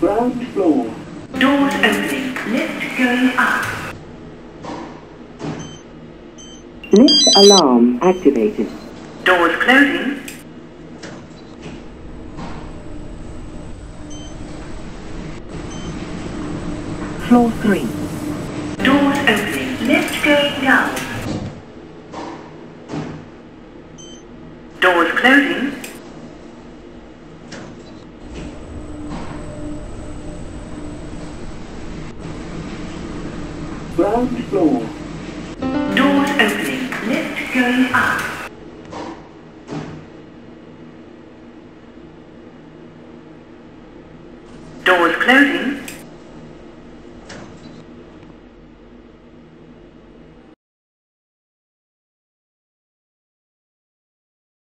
Ground floor. Doors opening. Lift going up. Lift alarm activated. Doors closing. Floor 3. Doors opening. Lift going down. Doors closing. Ground floor. Doors opening. Lift going up. Doors closing.